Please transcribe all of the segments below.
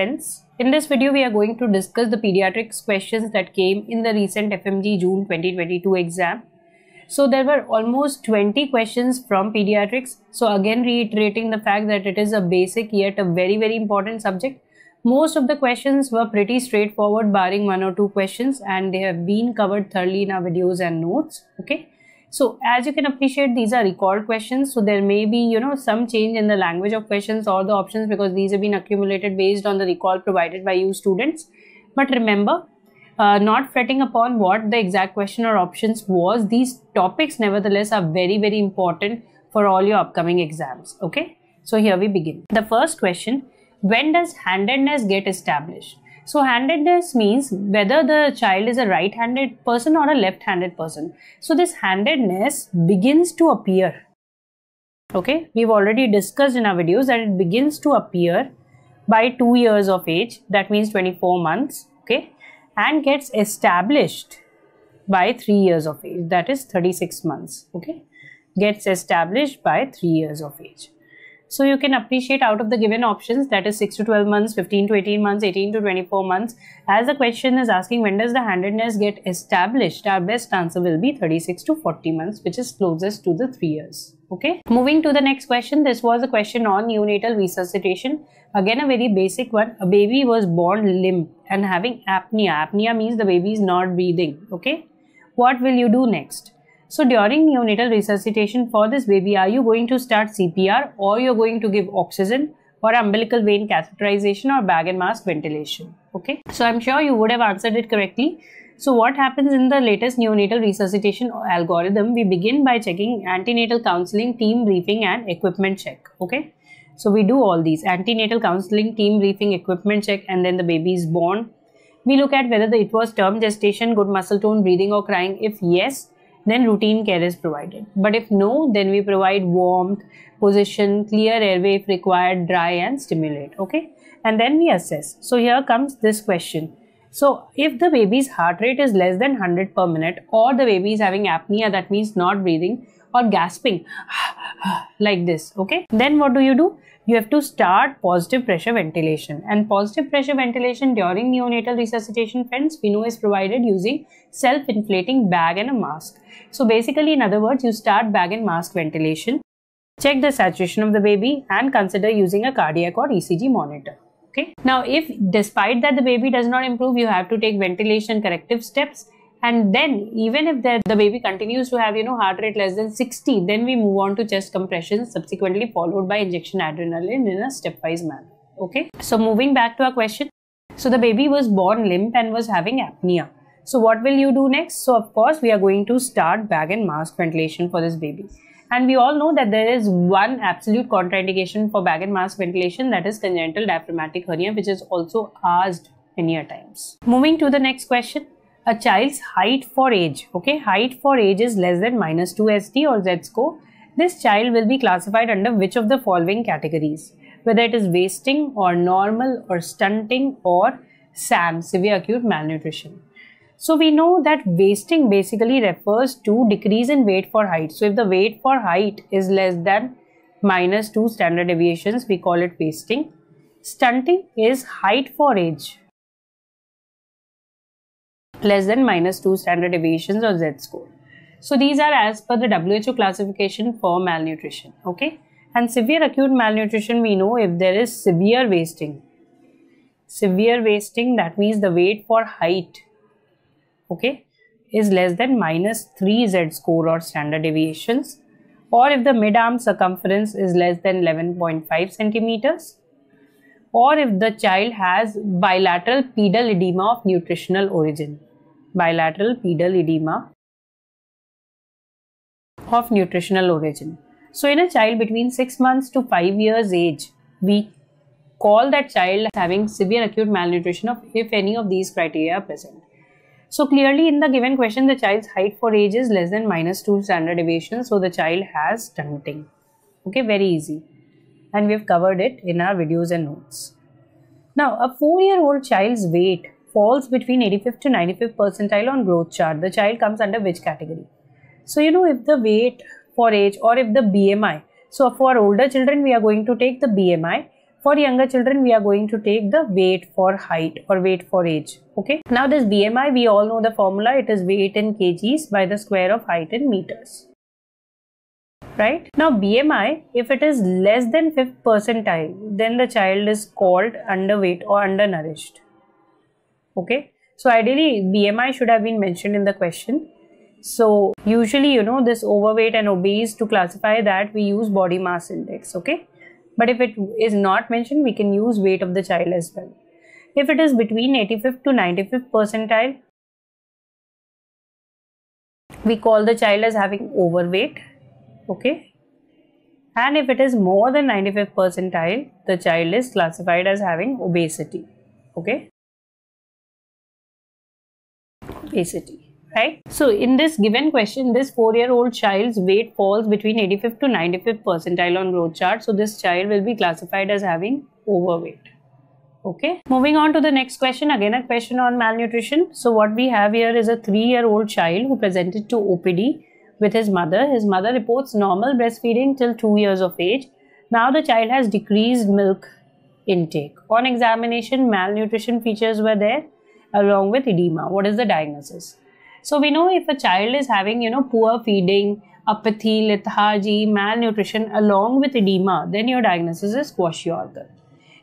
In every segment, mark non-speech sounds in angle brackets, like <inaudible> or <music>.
friends. In this video, we are going to discuss the pediatrics questions that came in the recent FMGE June 2022 exam. So there were almost 20 questions from pediatrics. So again, reiterating the fact that it is a basic yet a very, very important subject. Most of the questions were pretty straightforward barring one or two questions and they have been covered thoroughly in our videos and notes. Okay. So as you can appreciate, these are recalled questions. So there may be, you know, some change in the language of questions or the options because these have been accumulated based on the recall provided by you students. But remember, uh, not fretting upon what the exact question or options was, these topics nevertheless are very, very important for all your upcoming exams. Okay. So here we begin. The first question, when does handedness get established? So handedness means whether the child is a right-handed person or a left-handed person. So this handedness begins to appear. Okay, we've already discussed in our videos that it begins to appear by 2 years of age, that means 24 months, okay, and gets established by 3 years of age, that is 36 months, okay, gets established by 3 years of age. So you can appreciate out of the given options that is 6 to 12 months, 15 to 18 months, 18 to 24 months. As the question is asking when does the handedness get established, our best answer will be 36 to 40 months which is closest to the 3 years. Okay. Moving to the next question. This was a question on neonatal resuscitation. Again a very basic one. A baby was born limp and having apnea. Apnea means the baby is not breathing. Okay. What will you do next? So during neonatal resuscitation for this baby, are you going to start CPR or you're going to give oxygen or umbilical vein catheterization or bag and mask ventilation? Okay. So I'm sure you would have answered it correctly. So what happens in the latest neonatal resuscitation algorithm? We begin by checking antenatal counseling, team briefing and equipment check. Okay. So we do all these antenatal counseling, team briefing, equipment check and then the baby is born. We look at whether it was term gestation, good muscle tone, breathing or crying. If yes, then routine care is provided. But if no, then we provide warmth, position, clear airway if required, dry and stimulate. Okay. And then we assess. So here comes this question. So if the baby's heart rate is less than 100 per minute or the baby is having apnea, that means not breathing or gasping <sighs> like this. Okay. Then what do you do? you have to start positive pressure ventilation. And positive pressure ventilation during neonatal resuscitation, friends, we know is provided using self-inflating bag and a mask. So basically, in other words, you start bag and mask ventilation, check the saturation of the baby and consider using a cardiac or ECG monitor. Okay. Now, if despite that the baby does not improve, you have to take ventilation corrective steps and then even if the, baby continues to have you know heart rate less than 60 then we move on to chest compressions subsequently followed by injection adrenaline in a stepwise manner. Okay? So moving back to our question. So the baby was born limp and was having apnea. So what will you do next? So of course we are going to start bag and mask ventilation for this baby. And we all know that there is one absolute contraindication for bag and mask ventilation that is congenital diaphragmatic hernia which is also asked many times. Moving to the next question a child's height for age. Okay, height for age is less than minus 2 SD or Z score. This child will be classified under which of the following categories? Whether it is wasting or normal or stunting or SAM, severe acute malnutrition. So we know that wasting basically refers to decrease in weight for height. So if the weight for height is less than minus 2 standard deviations, we call it wasting. Stunting is height for age less than minus 2 standard deviations or Z score. So these are as per the WHO classification for malnutrition. Okay. And severe acute malnutrition, we know if there is severe wasting. Severe wasting, that means the weight for height, okay, is less than minus 3 Z score or standard deviations. Or if the mid-arm circumference is less than 11.5 centimeters. Or if the child has bilateral pedal edema of nutritional origin bilateral pedal edema of nutritional origin. So in a child between 6 months to 5 years age, we call that child having severe acute malnutrition of if any of these criteria are present. So clearly in the given question, the child's height for age is less than minus 2 standard deviation. So the child has stunting. Okay, very easy. And we have covered it in our videos and notes. Now, a 4-year-old child's weight falls between 85th to 95th percentile on growth chart, the child comes under which category? So, you know, if the weight for age or if the BMI, so for older children, we are going to take the BMI. For younger children, we are going to take the weight for height or weight for age. Okay. Now this BMI, we all know the formula. It is weight in kgs by the square of height in meters. Right. Now BMI, if it is less than 5th percentile, then the child is called underweight or undernourished. Okay. So ideally BMI should have been mentioned in the question. So usually, you know, this overweight and obese to classify that we use body mass index. Okay but if it is not mentioned, we can use weight of the child as well. If it is between 85th to 95th percentile, we call the child as having overweight. Okay. And if it is more than 95th percentile, the child is classified as having obesity. Okay. Obesity right? So in this given question, this four-year-old child's weight falls between 85th to 95th percentile on growth chart. So this child will be classified as having overweight. Okay. Moving on to the next question, again a question on malnutrition. So what we have here is a three-year-old child who presented to OPD with his mother. His mother reports normal breastfeeding till two years of age. Now the child has decreased milk intake. On examination, malnutrition features were there along with edema. What is the diagnosis? So we know if a child is having, you know, poor feeding, apathy, lethargy, malnutrition along with edema, then your diagnosis is kwashiorkor.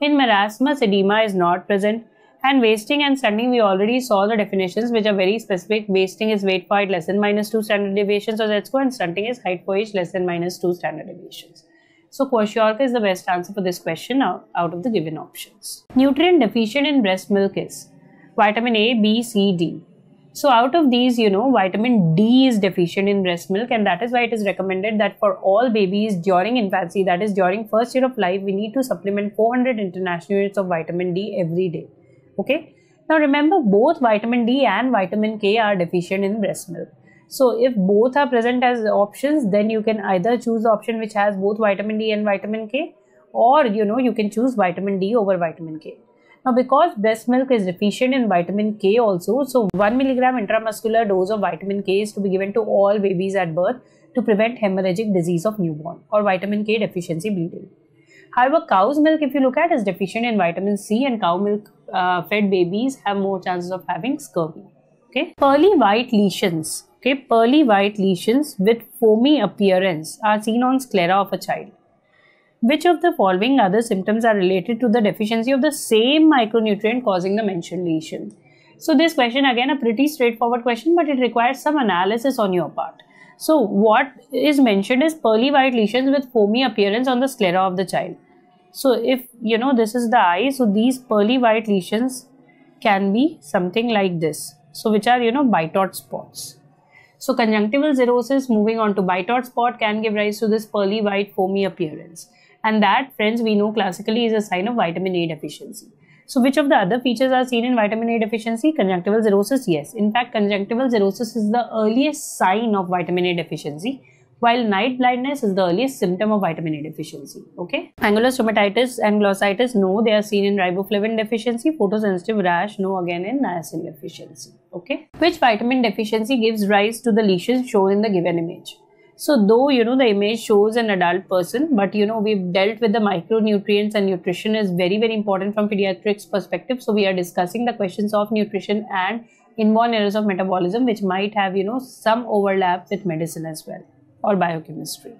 In marasmus, edema is not present. And wasting and stunting, we already saw the definitions which are very specific. Wasting is weight for height less than minus 2 standard deviations or Z-score and stunting is height for age less than minus 2 standard deviations. So kwashiorkor is the best answer for this question out of the given options. Nutrient deficient in breast milk is vitamin A, B, C, D. So out of these, you know, vitamin D is deficient in breast milk and that is why it is recommended that for all babies during infancy, that is during first year of life, we need to supplement 400 international units of vitamin D every day. Okay. Now remember both vitamin D and vitamin K are deficient in breast milk. So if both are present as options, then you can either choose the option which has both vitamin D and vitamin K or you know you can choose vitamin D over vitamin K. Now, because breast milk is deficient in vitamin K also, so 1 milligram intramuscular dose of vitamin K is to be given to all babies at birth to prevent hemorrhagic disease of newborn or vitamin K deficiency bleeding. However, cow's milk, if you look at, is deficient in vitamin C, and cow milk uh, fed babies have more chances of having scurvy. Okay, pearly white lesions. Okay, pearly white lesions with foamy appearance are seen on sclera of a child. Which of the following other symptoms are related to the deficiency of the same micronutrient causing the mentioned lesion? So this question again a pretty straightforward question but it requires some analysis on your part. So what is mentioned is pearly white lesions with foamy appearance on the sclera of the child. So if you know this is the eye, so these pearly white lesions can be something like this. So which are you know Bitot spots. So conjunctival xerosis moving on to Bitot spot can give rise to this pearly white foamy appearance and that friends we know classically is a sign of vitamin A deficiency. So which of the other features are seen in vitamin A deficiency? Conjunctival xerosis, yes. In fact, conjunctival xerosis is the earliest sign of vitamin A deficiency while night blindness is the earliest symptom of vitamin A deficiency. Okay. Angular stomatitis and glossitis, no, they are seen in riboflavin deficiency. Photosensitive rash, no, again in niacin deficiency. Okay. Which vitamin deficiency gives rise to the lesions shown in the given image? So though you know the image shows an adult person, but you know we've dealt with the micronutrients and nutrition is very very important from pediatrics perspective. So we are discussing the questions of nutrition and inborn errors of metabolism, which might have you know some overlap with medicine as well or biochemistry.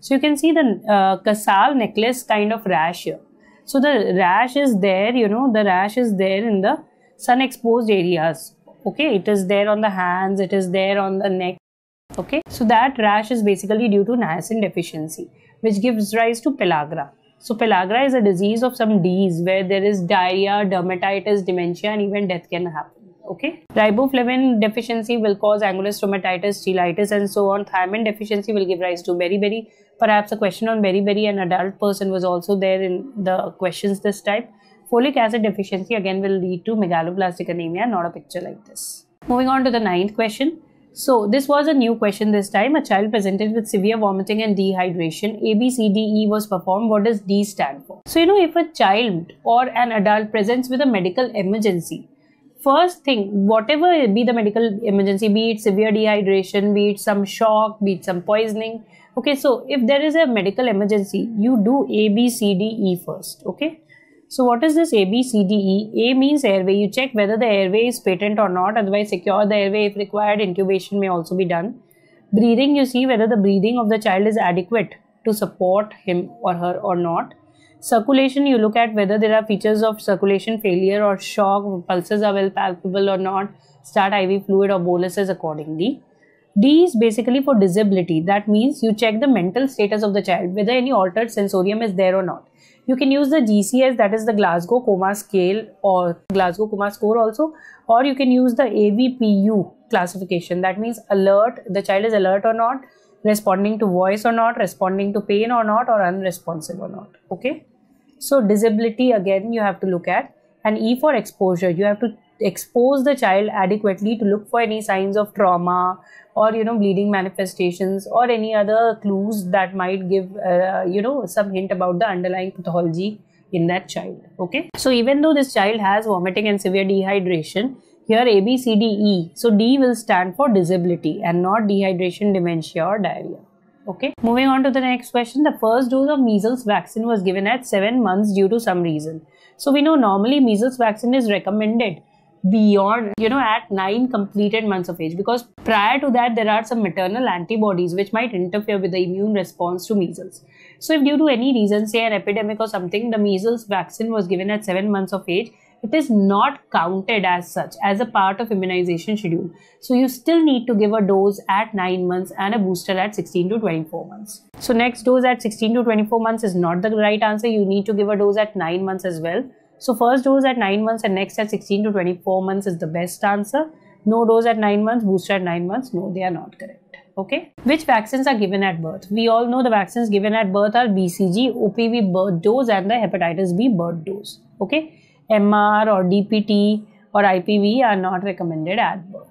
So you can see the uh, necklace kind of rash here. So the rash is there, you know, the rash is there in the sun exposed areas. Okay, it is there on the hands, it is there on the neck, Okay, so that rash is basically due to niacin deficiency, which gives rise to pellagra. So pellagra is a disease of some D's where there is diarrhea, dermatitis, dementia, and even death can happen. Okay, riboflavin deficiency will cause angular stomatitis, cheilitis, and so on. Thiamine deficiency will give rise to beriberi. Perhaps a question on beriberi, an adult person was also there in the questions this time. Folic acid deficiency again will lead to megaloblastic anemia, not a picture like this. Moving on to the ninth question. So this was a new question this time. A child presented with severe vomiting and dehydration. A, B, C, D, E was performed. What does D stand for? So you know if a child or an adult presents with a medical emergency, first thing, whatever be the medical emergency, be it severe dehydration, be it some shock, be it some poisoning. Okay, so if there is a medical emergency, you do A, B, C, D, E first. Okay. So what is this A, B, C, D, E? A means airway. You check whether the airway is patent or not. Otherwise, secure the airway if required. Intubation may also be done. Breathing, you see whether the breathing of the child is adequate to support him or her or not. Circulation, you look at whether there are features of circulation failure or shock, pulses are well palpable or not. Start IV fluid or boluses accordingly. D is basically for disability. That means you check the mental status of the child, whether any altered sensorium is there or not you can use the GCS that is the Glasgow Coma Scale or Glasgow Coma Score also or you can use the AVPU classification. That means alert the child is alert or not responding to voice or not responding to pain or not or unresponsive or not. Okay? So disability again you have to look at. And E for exposure you have to expose the child adequately to look for any signs of trauma or you know bleeding manifestations or any other clues that might give uh, you know some hint about the underlying pathology in that child okay? So even though this child has vomiting and severe dehydration here a b c d e so d will stand for disability and not dehydration dementia or diarrhea okay? Moving on to the next question the first dose of measles vaccine was given at 7 months due to some reason. So we know normally measles vaccine is recommended beyond you know at 9 completed months of age. Because prior to that there are some maternal antibodies which might interfere with the immune response to measles. So if due to any reason say an epidemic or something the measles vaccine was given at 7 months of age it is not counted as such as a part of immunization schedule. So you still need to give a dose at 9 months and a booster at 16 to 24 months. So next dose at 16 to 24 months is not the right answer. You need to give a dose at 9 months as well so first dose at 9 months and next at 16 to 24 months is the best answer. No dose at 9 months, booster at 9 months. No, they are not correct. Okay. Which vaccines are given at birth? We all know the vaccines given at birth are BCG, OPV birth dose and the hepatitis B birth dose. Okay. MR or DPT or IPV are not recommended at birth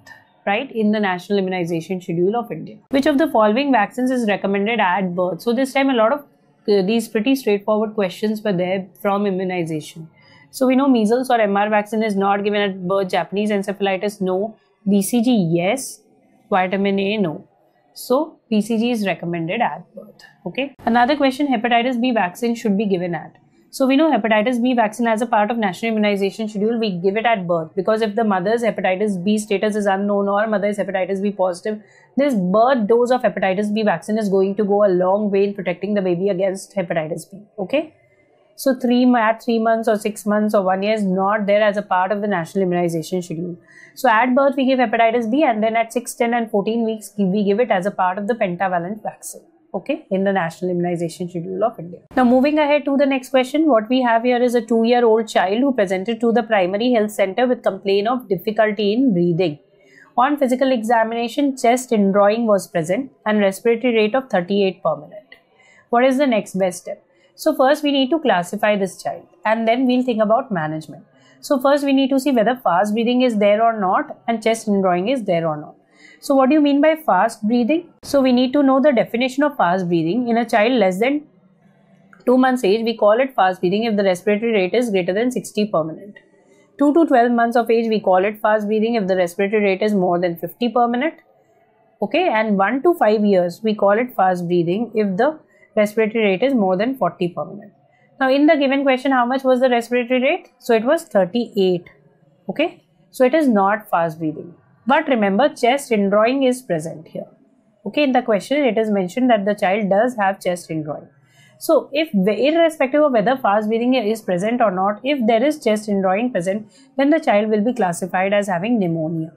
right in the national immunization schedule of india which of the following vaccines is recommended at birth so this time a lot of uh, these pretty straightforward questions were there from immunization so we know measles or MR vaccine is not given at birth. Japanese encephalitis, no. BCG, yes. Vitamin A, no. So BCG is recommended at birth. Okay. Another question: Hepatitis B vaccine should be given at. So we know hepatitis B vaccine as a part of national immunization schedule, we give it at birth because if the mother's hepatitis B status is unknown or mother is hepatitis B positive, this birth dose of hepatitis B vaccine is going to go a long way in protecting the baby against hepatitis B. Okay. So three at three months or six months or one year is not there as a part of the national immunization schedule. So at birth we give hepatitis B and then at 6, 10 and 14 weeks we give it as a part of the pentavalent vaccine. Okay, in the national immunization schedule of India. Now moving ahead to the next question, what we have here is a two-year-old child who presented to the primary health center with complaint of difficulty in breathing. On physical examination, chest indrawing was present and respiratory rate of 38 per minute. What is the next best step? So first we need to classify this child and then we'll think about management. So first we need to see whether fast breathing is there or not and chest indrawing is there or not. So what do you mean by fast breathing? So we need to know the definition of fast breathing. In a child less than 2 months age, we call it fast breathing if the respiratory rate is greater than 60 per minute. 2 to 12 months of age, we call it fast breathing if the respiratory rate is more than 50 per minute. Okay, and 1 to 5 years, we call it fast breathing if the respiratory rate is more than 40 per minute. Now in the given question, how much was the respiratory rate? So it was 38. Okay. So it is not fast breathing. But remember chest indrawing is present here. Okay. In the question, it is mentioned that the child does have chest indrawing. So if irrespective of whether fast breathing is present or not, if there is chest indrawing present, then the child will be classified as having pneumonia.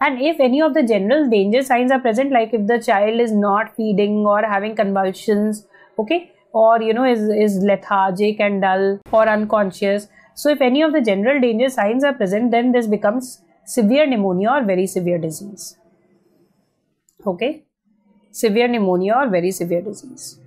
And if any of the general danger signs are present, like if the child is not feeding or having convulsions, okay, or you know, is, is lethargic and dull or unconscious. So, if any of the general danger signs are present, then this becomes severe pneumonia or very severe disease. Okay, severe pneumonia or very severe disease.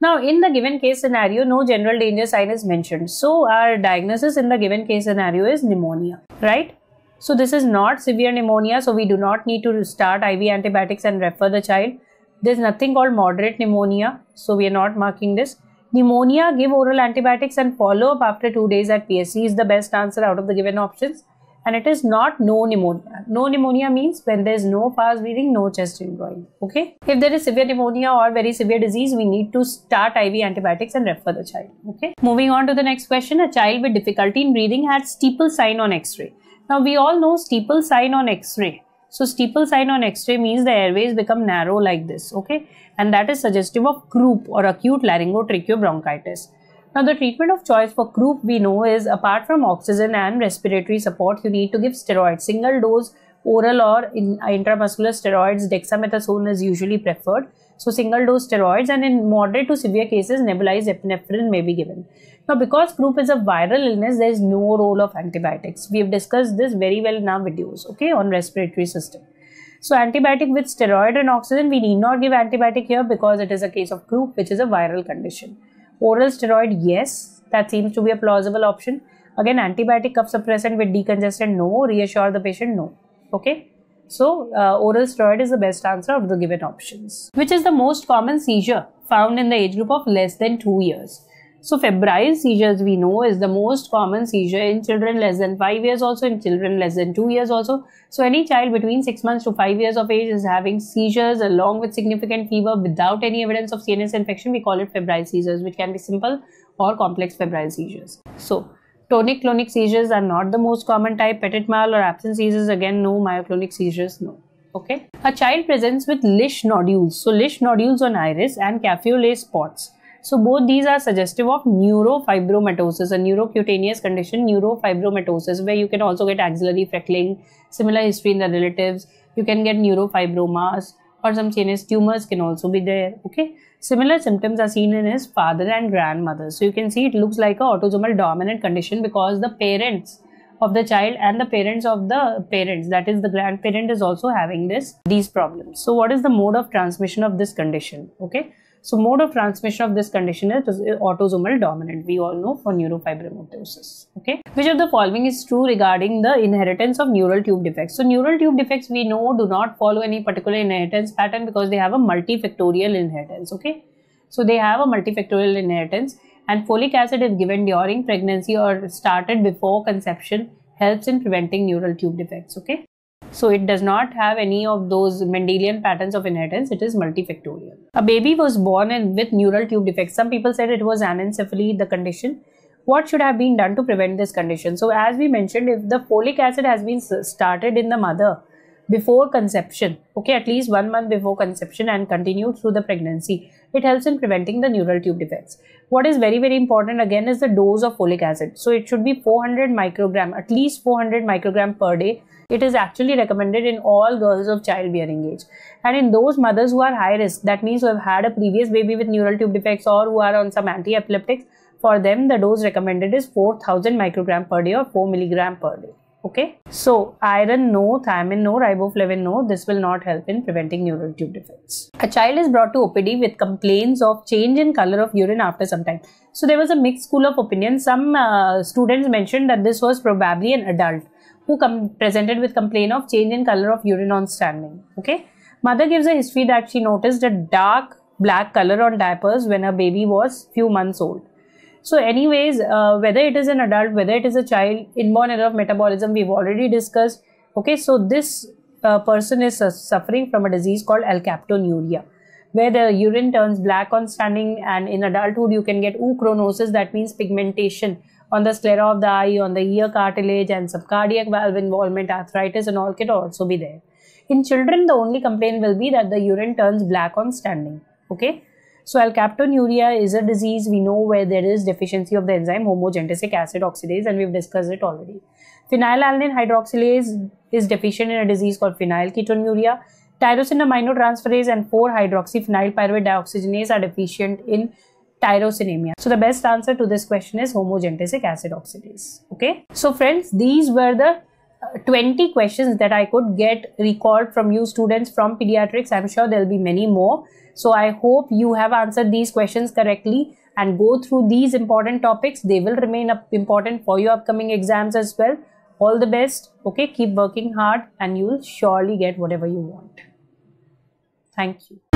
Now, in the given case scenario, no general danger sign is mentioned. So, our diagnosis in the given case scenario is pneumonia, right? So this is not severe pneumonia, so we do not need to start IV antibiotics and refer the child. There's nothing called moderate pneumonia, so we are not marking this. Pneumonia, give oral antibiotics and follow up after two days at PSC is the best answer out of the given options. And it is not no pneumonia. No pneumonia means when there is no fast breathing, no chest indrawing. Okay. If there is severe pneumonia or very severe disease, we need to start IV antibiotics and refer the child. Okay. Moving on to the next question. A child with difficulty in breathing had steeple sign on X-ray. Now we all know steeple sign on X-ray. So steeple sign on X-ray means the airways become narrow like this. Okay and that is suggestive of croup or acute laryngotracheobronchitis. Now, the treatment of choice for croup we know is apart from oxygen and respiratory support, you need to give steroids. Single dose oral or in, uh, intramuscular steroids, dexamethasone is usually preferred. So, single dose steroids and in moderate to severe cases, nebulized epinephrine may be given. Now, because croup is a viral illness, there is no role of antibiotics. We have discussed this very well in our videos, okay, on respiratory system. So antibiotic with steroid and oxygen, we need not give antibiotic here because it is a case of croup, which is a viral condition. Oral steroid, yes, that seems to be a plausible option. Again, antibiotic cough suppressant with decongestant, no. Reassure the patient, no. Okay. So, uh, oral steroid is the best answer of the given options. Which is the most common seizure found in the age group of less than 2 years? So febrile seizures we know is the most common seizure in children less than 5 years also in children less than 2 years also. So any child between 6 months to 5 years of age is having seizures along with significant fever without any evidence of CNS infection. We call it febrile seizures which can be simple or complex febrile seizures. So tonic clonic seizures are not the most common type. Petit mal or absent seizures again no. Myoclonic seizures no. Okay. A child presents with Lisch nodules. So Lisch nodules on iris and café au lait spots. So both these are suggestive of neurofibromatosis, a neurocutaneous condition, neurofibromatosis, where you can also get axillary freckling, similar history in the relatives. You can get neurofibromas or some CNS tumors can also be there. Okay. Similar symptoms are seen in his father and grandmother. So you can see it looks like a autosomal dominant condition because the parents of the child and the parents of the parents that is the grandparent is also having this these problems so what is the mode of transmission of this condition okay so mode of transmission of this condition is autosomal dominant. We all know for neurofibromatosis. Okay. Which of the following is true regarding the inheritance of neural tube defects? So neural tube defects we know do not follow any particular inheritance pattern because they have a multifactorial inheritance. Okay. So they have a multifactorial inheritance and folic acid if given during pregnancy or started before conception helps in preventing neural tube defects. Okay. So it does not have any of those Mendelian patterns of inheritance. It is multifactorial. A baby was born and with neural tube defects. Some people said it was anencephaly, the condition. What should have been done to prevent this condition? So as we mentioned, if the folic acid has been started in the mother before conception, okay, at least one month before conception and continued through the pregnancy, it helps in preventing the neural tube defects. What is very, very important again is the dose of folic acid. So it should be 400 microgram, at least 400 microgram per day it is actually recommended in all girls of childbearing age. And in those mothers who are high risk, that means who have had a previous baby with neural tube defects or who are on some anti-epileptics, for them the dose recommended is 4000 microgram per day or 4 milligram per day. Okay. So iron no, thiamine no, riboflavin no. This will not help in preventing neural tube defects. A child is brought to OPD with complaints of change in color of urine after some time. So there was a mixed school of opinion. Some uh, students mentioned that this was probably an adult who presented with complaint of change in color of urine on standing. Okay. Mother gives a history that she noticed a dark black color on diapers when her baby was few months old. So anyways, uh, whether it is an adult, whether it is a child, inborn error of metabolism, we've already discussed. Okay, so this uh, person is uh, suffering from a disease called alkaptonuria, where the urine turns black on standing and in adulthood you can get ochronosis, that means pigmentation on the sclera of the eye, on the ear cartilage, and some cardiac valve involvement, arthritis, and all can also be there. In children, the only complaint will be that the urine turns black on standing. Okay. So, alkaptonuria is a disease we know where there is deficiency of the enzyme homogentisic acid oxidase, and we've discussed it already. Phenylalanine hydroxylase is deficient in a disease called phenylketonuria. Tyrosine aminotransferase and 4-hydroxyphenylpyruvate dioxygenase are deficient in tyrosinemia. So the best answer to this question is homogentisic acid oxidase. Okay. So friends, these were the uh, 20 questions that I could get recalled from you students from pediatrics. I'm sure there'll be many more. So I hope you have answered these questions correctly and go through these important topics. They will remain important for your upcoming exams as well. All the best. Okay. Keep working hard and you will surely get whatever you want. Thank you.